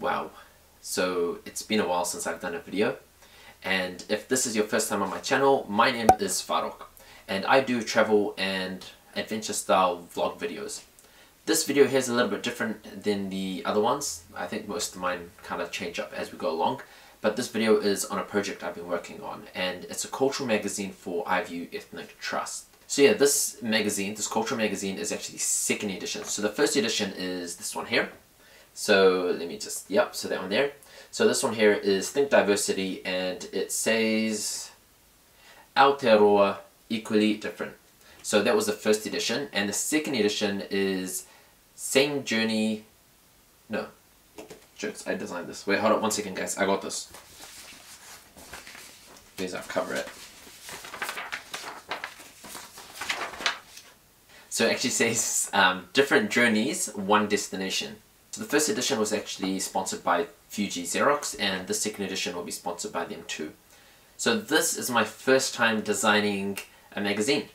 Wow, so it's been a while since I've done a video and if this is your first time on my channel, my name is Faroq and I do travel and adventure style vlog videos. This video here is a little bit different than the other ones. I think most of mine kind of change up as we go along. But this video is on a project I've been working on and it's a cultural magazine for Eyeview Ethnic Trust. So yeah, this magazine, this cultural magazine is actually the second edition. So the first edition is this one here. So let me just, yep, so that one there. So this one here is Think Diversity and it says Aotearoa Equally Different. So that was the first edition and the second edition is Same Journey, no, jokes, I designed this. Wait, hold on one second guys, I got this. Please I'll cover it. So it actually says um, different journeys, one destination. So the first edition was actually sponsored by Fuji Xerox and the second edition will be sponsored by them too. So this is my first time designing a magazine.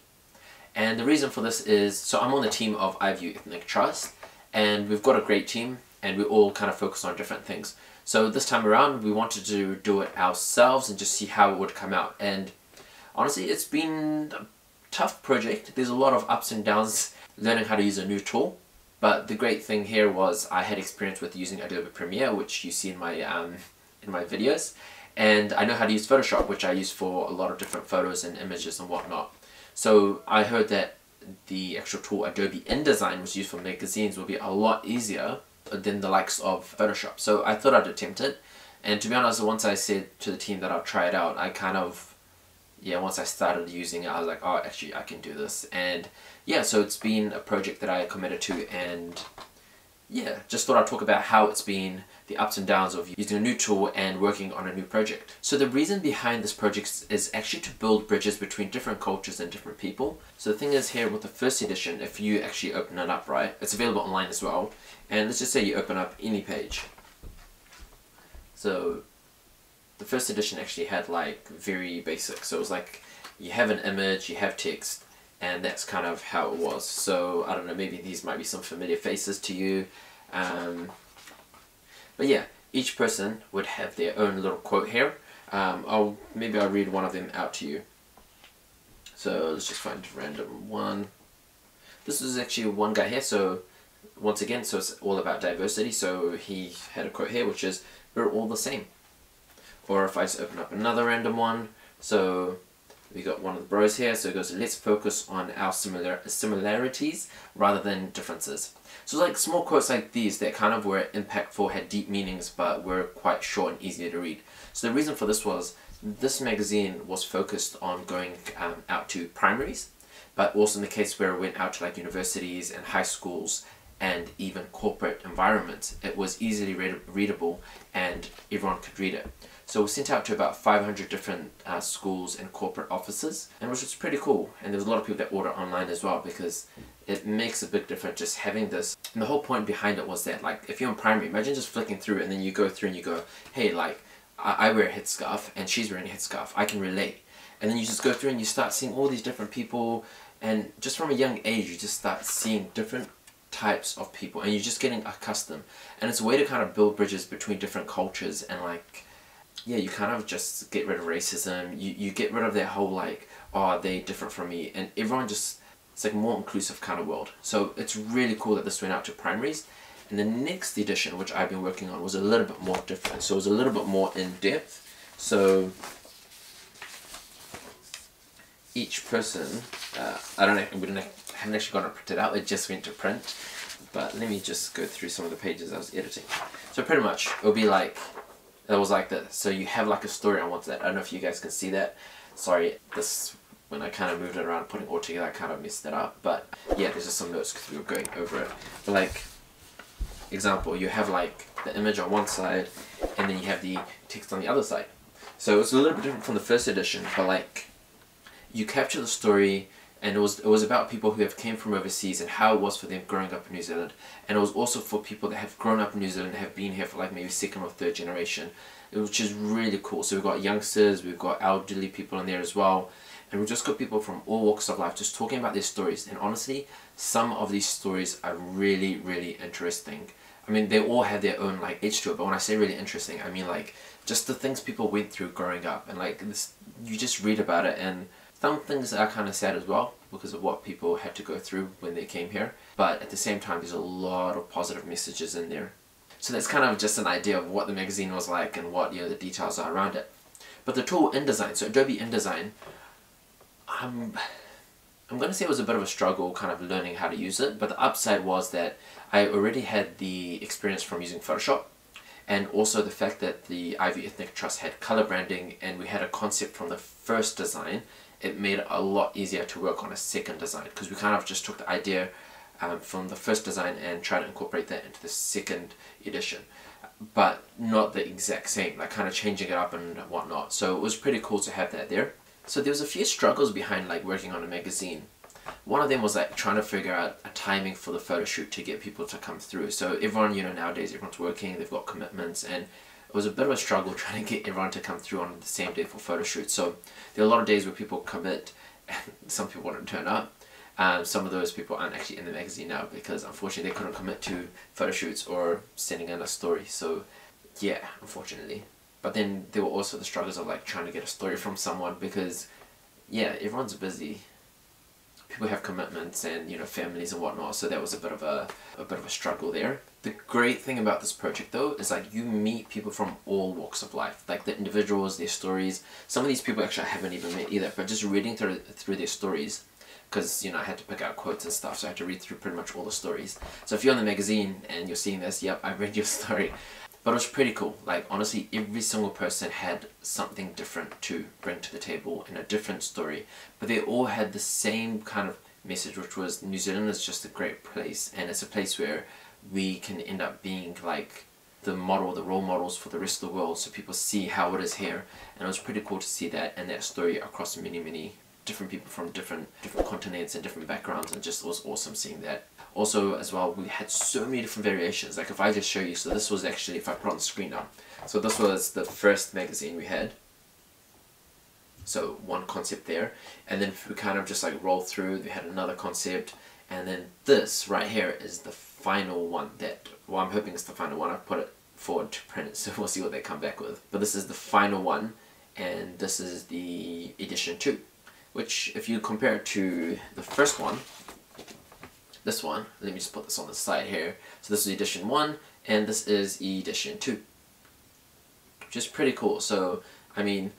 And the reason for this is, so I'm on the team of Eyeview Ethnic Trust and we've got a great team and we all kind of focus on different things. So this time around we wanted to do it ourselves and just see how it would come out. And honestly it's been a tough project. There's a lot of ups and downs learning how to use a new tool but the great thing here was I had experience with using Adobe Premiere, which you see in my um, in my videos, and I know how to use Photoshop, which I use for a lot of different photos and images and whatnot. So I heard that the actual tool Adobe InDesign was used for magazines will be a lot easier than the likes of Photoshop. So I thought I'd attempt it, and to be honest, once I said to the team that I'll try it out, I kind of yeah, once I started using it, I was like, oh, actually, I can do this. And yeah, so it's been a project that I committed to and yeah, just thought I'd talk about how it's been, the ups and downs of using a new tool and working on a new project. So the reason behind this project is actually to build bridges between different cultures and different people. So the thing is here with the first edition, if you actually open it up, right, it's available online as well. And let's just say you open up any page. So the first edition actually had like very basic. So it was like you have an image, you have text, and that's kind of how it was. So I don't know, maybe these might be some familiar faces to you. Um, but yeah, each person would have their own little quote here. Um, I'll maybe I'll read one of them out to you. So let's just find a random one. This is actually one guy here. So once again, so it's all about diversity. So he had a quote here, which is, "We're all the same." Or if I just open up another random one, so we got one of the bros here, so it goes, let's focus on our similar similarities rather than differences. So like small quotes like these that kind of were impactful, had deep meanings, but were quite short and easier to read. So the reason for this was, this magazine was focused on going um, out to primaries, but also in the case where it went out to like universities and high schools and even corporate environments, it was easily read readable and everyone could read it. So we sent out to about 500 different uh, schools and corporate offices, and which was pretty cool. And there was a lot of people that order online as well because it makes a big difference just having this. And the whole point behind it was that, like, if you're in primary, imagine just flicking through and then you go through and you go, hey, like, I, I wear a headscarf and she's wearing a headscarf. I can relate. And then you just go through and you start seeing all these different people, and just from a young age, you just start seeing different types of people, and you're just getting accustomed. And it's a way to kind of build bridges between different cultures and like yeah, you kind of just get rid of racism. You, you get rid of that whole like, oh, they different from me. And everyone just, it's like more inclusive kind of world. So it's really cool that this went out to primaries. And the next edition, which I've been working on, was a little bit more different. So it was a little bit more in depth. So each person, uh, I don't know, we don't, I haven't actually got to print it printed out. It just went to print. But let me just go through some of the pages I was editing. So pretty much, it'll be like it was like that. So you have like a story on what's that. I don't know if you guys can see that. Sorry, this when I kind of moved it around, putting it all together, I kind of messed it up. But yeah, there's just some notes because we were going over it. But like, example, you have like the image on one side, and then you have the text on the other side. So it's a little bit different from the first edition, but like, you capture the story and it was it was about people who have came from overseas and how it was for them growing up in New Zealand. And it was also for people that have grown up in New Zealand and have been here for like maybe second or third generation which is really cool. So we've got youngsters we've got elderly people in there as well. And we've just got people from all walks of life just talking about their stories. And honestly some of these stories are really really interesting. I mean, they all have their own like edge to it. But when I say really interesting, I mean like just the things people went through growing up, and like this, you just read about it, and some things are kind of sad as well because of what people had to go through when they came here. But at the same time, there's a lot of positive messages in there. So that's kind of just an idea of what the magazine was like and what you know the details are around it. But the tool InDesign, so Adobe InDesign, I'm, I'm going to say it was a bit of a struggle kind of learning how to use it, but the upside was that I already had the experience from using Photoshop and also the fact that the Eyeview Ethnic Trust had color branding and we had a concept from the first design, it made it a lot easier to work on a second design because we kind of just took the idea um, from the first design and tried to incorporate that into the second edition but not the exact same, like kind of changing it up and whatnot. So it was pretty cool to have that there. So there was a few struggles behind like working on a magazine. One of them was like trying to figure out a timing for the photo shoot to get people to come through. So everyone, you know, nowadays everyone's working, they've got commitments and was a bit of a struggle trying to get everyone to come through on the same day for photo shoots. So there are a lot of days where people commit and some people don't turn up. Um, some of those people aren't actually in the magazine now because unfortunately they couldn't commit to photo shoots or sending in a story. So yeah, unfortunately. But then there were also the struggles of like trying to get a story from someone because yeah, everyone's busy. People have commitments and you know families and whatnot, so that was a bit of a a bit of a struggle there. The great thing about this project though is like you meet people from all walks of life, like the individuals, their stories. Some of these people actually I haven't even met either, but just reading through through their stories, because you know I had to pick out quotes and stuff, so I had to read through pretty much all the stories. So if you're on the magazine and you're seeing this, yep, I read your story. But it was pretty cool. Like honestly, every single person had something different to bring to the table and a different story, but they all had the same kind of message, which was New Zealand is just a great place, and it's a place where we can end up being like the model, the role models for the rest of the world, so people see how it is here. And it was pretty cool to see that and that story across many, many different people from different different continents and different backgrounds and just was awesome seeing that. Also as well we had so many different variations. Like if I just show you so this was actually if I put on the screen now so this was the first magazine we had. So one concept there. And then we kind of just like roll through. We had another concept. And then this right here is the final one that well I'm hoping it's the final one I've put it forward to print so we'll see what they come back with but this is the final one and this is the edition 2 which if you compare it to the first one, this one, let me just put this on the side here. So this is edition 1 and this is edition 2. Which is pretty cool. So, I mean,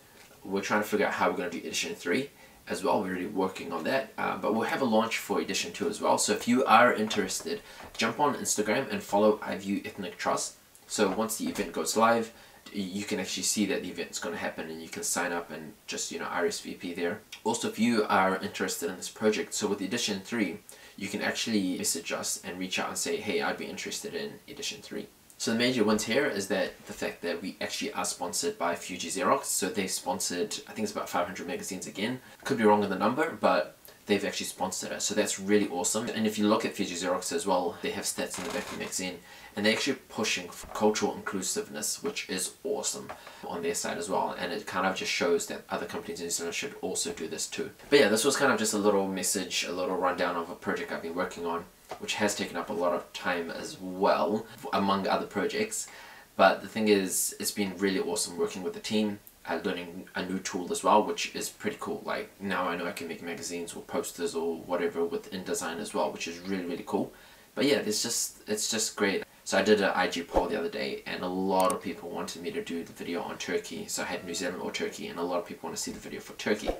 we're trying to figure out how we're going to do edition 3 as well. We're really working on that. Uh, but we'll have a launch for edition 2 as well. So if you are interested, jump on Instagram and follow Eyeview Ethnic Trust. So once the event goes live, you can actually see that the event's going to happen and you can sign up and just you know RSVP there. Also if you are interested in this project, so with edition 3 you can actually message us and reach out and say hey I'd be interested in edition 3. So the major ones here is that the fact that we actually are sponsored by Fuji Xerox, so they sponsored, I think it's about 500 magazines again. Could be wrong in the number, but they've actually sponsored it. So that's really awesome. And if you look at Fuji Xerox as well, they have stats in the back of the magazine and they're actually pushing for cultural inclusiveness, which is awesome on their side as well. And it kind of just shows that other companies in New Zealand should also do this too. But yeah, this was kind of just a little message, a little rundown of a project I've been working on, which has taken up a lot of time as well, among other projects. But the thing is, it's been really awesome working with the team uh, learning a new tool as well, which is pretty cool. Like now I know I can make magazines or posters or whatever with InDesign as well, which is really really cool. But yeah, it's just it's just great. So I did an IG poll the other day, and a lot of people wanted me to do the video on Turkey. So I had New Zealand or Turkey, and a lot of people want to see the video for Turkey.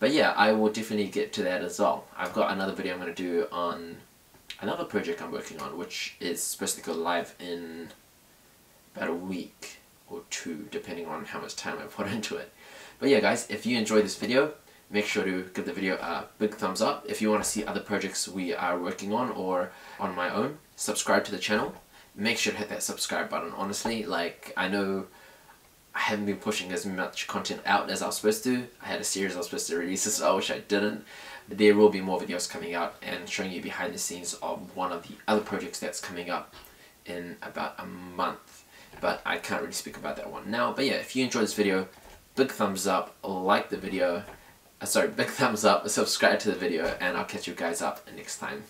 But yeah, I will definitely get to that as well. I've got another video I'm going to do on another project I'm working on, which is supposed to go live in about a week or two depending on how much time I put into it. But yeah guys, if you enjoyed this video, make sure to give the video a big thumbs up. If you want to see other projects we are working on or on my own, subscribe to the channel. Make sure to hit that subscribe button. Honestly, like I know I haven't been pushing as much content out as I was supposed to. I had a series I was supposed to release as well, which I didn't. There will be more videos coming out and showing you behind the scenes of one of the other projects that's coming up in about a month but I can't really speak about that one now. But yeah, if you enjoyed this video, big thumbs up, like the video, uh, sorry, big thumbs up, subscribe to the video, and I'll catch you guys up next time.